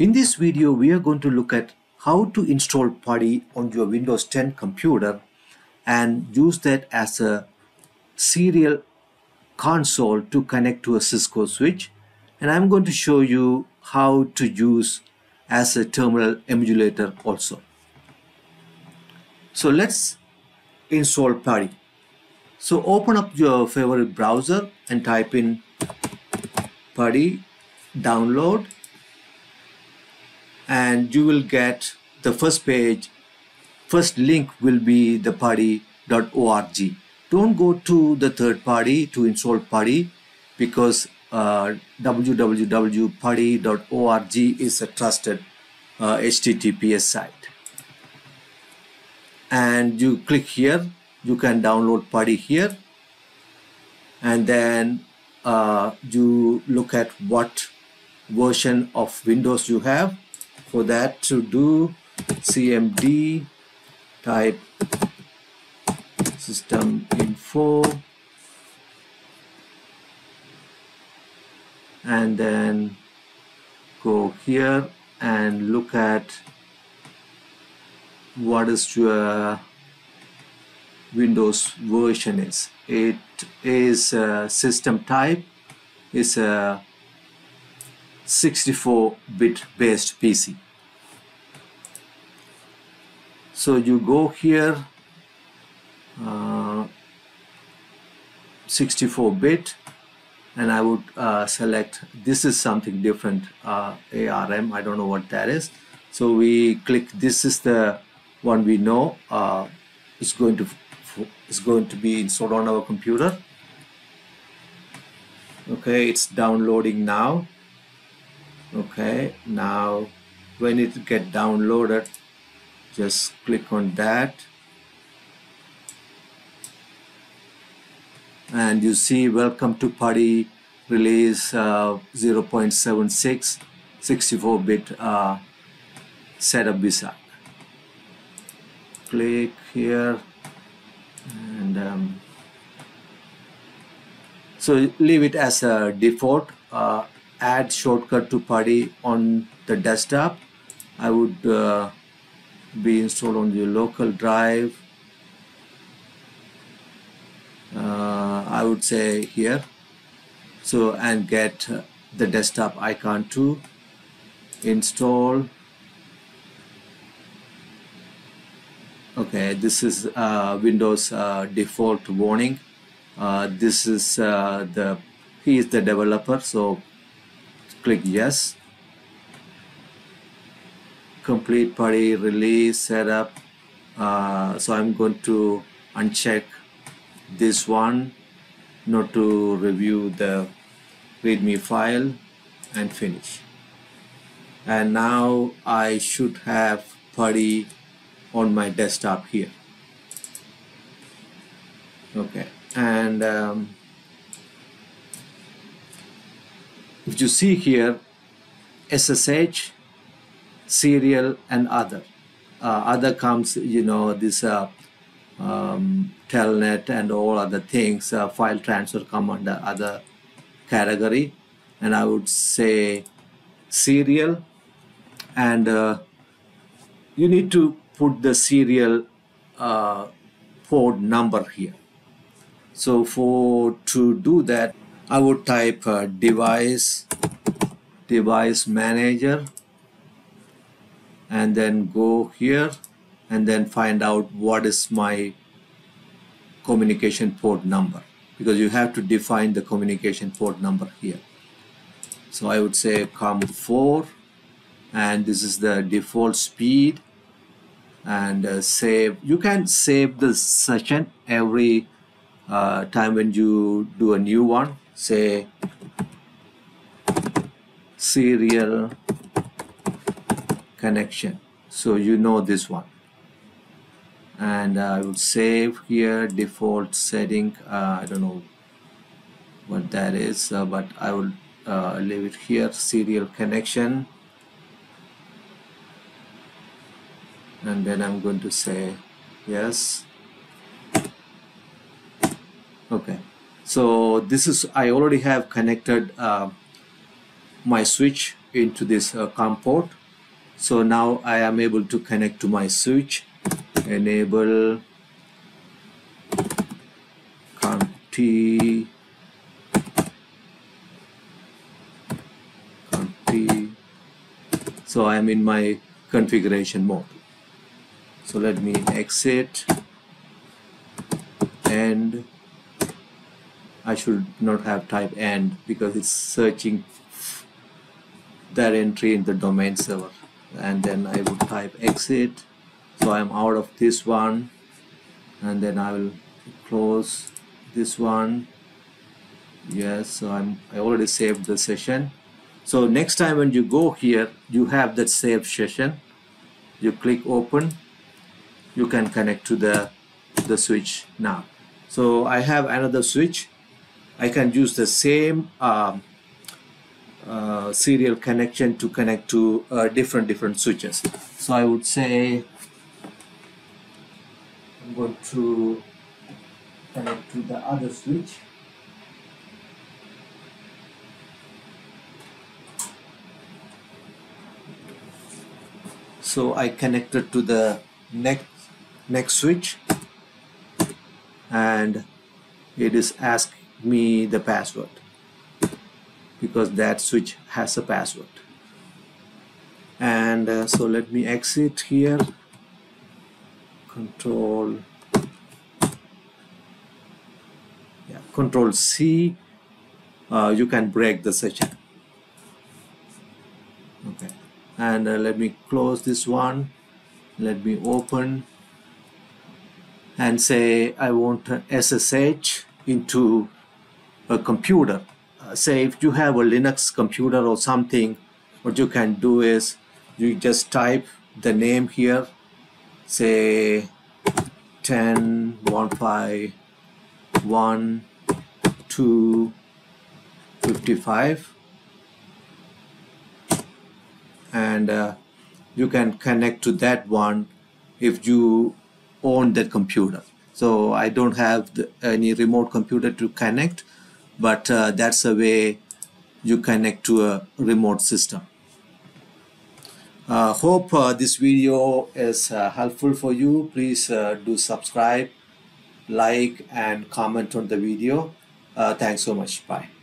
In this video, we are going to look at how to install PuTTY on your Windows 10 computer and use that as a serial console to connect to a Cisco switch. And I'm going to show you how to use as a terminal emulator also. So let's install PuTTY. So open up your favorite browser and type in PuTTY download and you will get the first page first link will be the putty.org don't go to the third party to install PuTTY because uh, www.putty.org is a trusted uh, HTTPS site. And you click here you can download PuTTY here. And then uh, you look at what version of Windows you have for that to do cmd type system info and then go here and look at what is your Windows version is. It is a system type is a 64-bit based PC. So you go here, 64-bit, uh, and I would uh, select, this is something different, uh, ARM, I don't know what that is. So we click, this is the one we know uh, is going to is going to be installed on our computer. Okay, it's downloading now okay now when it get downloaded just click on that. And you see welcome to PuTTY release uh, 0.76 64-bit uh, setup visa. Click here and um, so leave it as a default uh, add shortcut to PuTTY on the desktop. I would uh, be installed on your local drive. Uh, I would say here. So and get the desktop icon to install. Okay this is uh, Windows uh, default warning. Uh, this is uh, the he is the developer so click yes complete PuTTY release setup uh, so I'm going to uncheck this one not to review the readme file and finish. And now I should have PuTTY on my desktop here. Okay and um, if you see here SSH serial and other. Uh, other comes you know this uh, um, telnet and all other things uh, file transfer come under other category. And I would say serial and uh, you need to put the serial uh, port number here. So for to do that I would type uh, device device manager and then go here and then find out what is my communication port number because you have to define the communication port number here. So I would say COM4 and this is the default speed and uh, save. You can save the session every uh, time when you do a new one. Say serial connection. So you know this one. And I will save here default setting. Uh, I don't know what that is uh, but I will uh, leave it here. Serial connection. And then I'm going to say yes. Okay. So this is I already have connected uh, my switch into this uh, COM port. So now I am able to connect to my switch, enable COM-T, COM-T. So I am in my configuration mode. So let me exit and I should not have type end because it's searching that entry in the domain server and then I would type exit. So I'm out of this one and then I will close this one. Yes so I'm I already saved the session. So next time when you go here you have that saved session. You click open. You can connect to the the switch now. So I have another switch. I can use the same um, uh, serial connection to connect to uh, different different switches. So I would say I'm going to connect to the other switch. So I connected to the next next switch and it is asking me the password because that switch has a password. And uh, so let me exit here. Control. Yeah control C. Uh, you can break the session. Okay. And uh, let me close this one. Let me open and say I want SSH into a computer say if you have a Linux computer or something, what you can do is you just type the name here, say 10, 1, 5, 1, 2, 55 and uh, you can connect to that one if you own that computer. So I don't have the, any remote computer to connect but uh, that's a way you connect to a remote system. Uh, hope uh, this video is uh, helpful for you. Please uh, do subscribe, like and comment on the video. Uh, thanks so much. Bye.